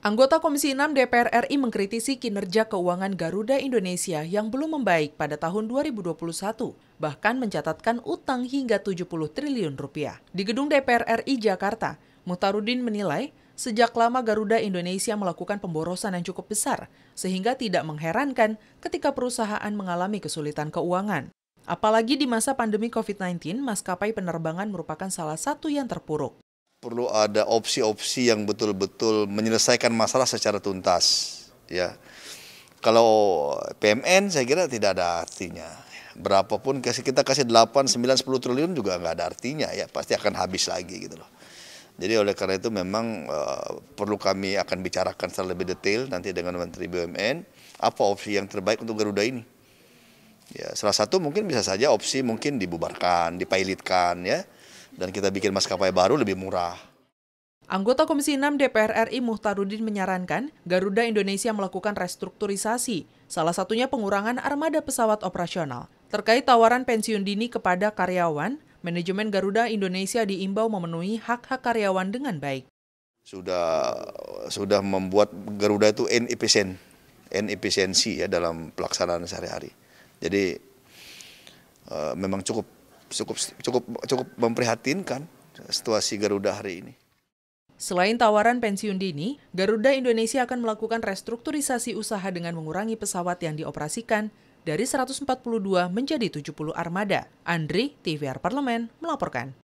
Anggota Komisi 6 DPR RI mengkritisi kinerja keuangan Garuda Indonesia yang belum membaik pada tahun 2021, bahkan mencatatkan utang hingga 70 triliun rupiah. Di gedung DPR RI Jakarta, Muhtarudin menilai sejak lama Garuda Indonesia melakukan pemborosan yang cukup besar, sehingga tidak mengherankan ketika perusahaan mengalami kesulitan keuangan. Apalagi di masa pandemi COVID-19, maskapai penerbangan merupakan salah satu yang terpuruk. Perlu ada opsi-opsi yang betul-betul menyelesaikan masalah secara tuntas ya. Kalau PMN saya kira tidak ada artinya. Berapapun kasih kita kasih 8, 9, 10 triliun juga nggak ada artinya ya. Pasti akan habis lagi gitu loh. Jadi oleh karena itu memang uh, perlu kami akan bicarakan secara lebih detail nanti dengan Menteri BUMN apa opsi yang terbaik untuk Garuda ini ya salah satu mungkin bisa saja opsi mungkin dibubarkan dipilotkan ya dan kita bikin maskapai baru lebih murah. Anggota Komisi 6 DPR RI Muhtarudin menyarankan Garuda Indonesia melakukan restrukturisasi, salah satunya pengurangan armada pesawat operasional. Terkait tawaran pensiun dini kepada karyawan, manajemen Garuda Indonesia diimbau memenuhi hak-hak karyawan dengan baik. Sudah sudah membuat Garuda itu inefisien, inefisiensi ya dalam pelaksanaan sehari-hari. Jadi uh, memang cukup cukup cukup cukup memprihatinkan situasi Garuda hari ini. Selain tawaran pensiun dini, Garuda Indonesia akan melakukan restrukturisasi usaha dengan mengurangi pesawat yang dioperasikan dari 142 menjadi 70 armada. Andri, TVR Parlemen, melaporkan.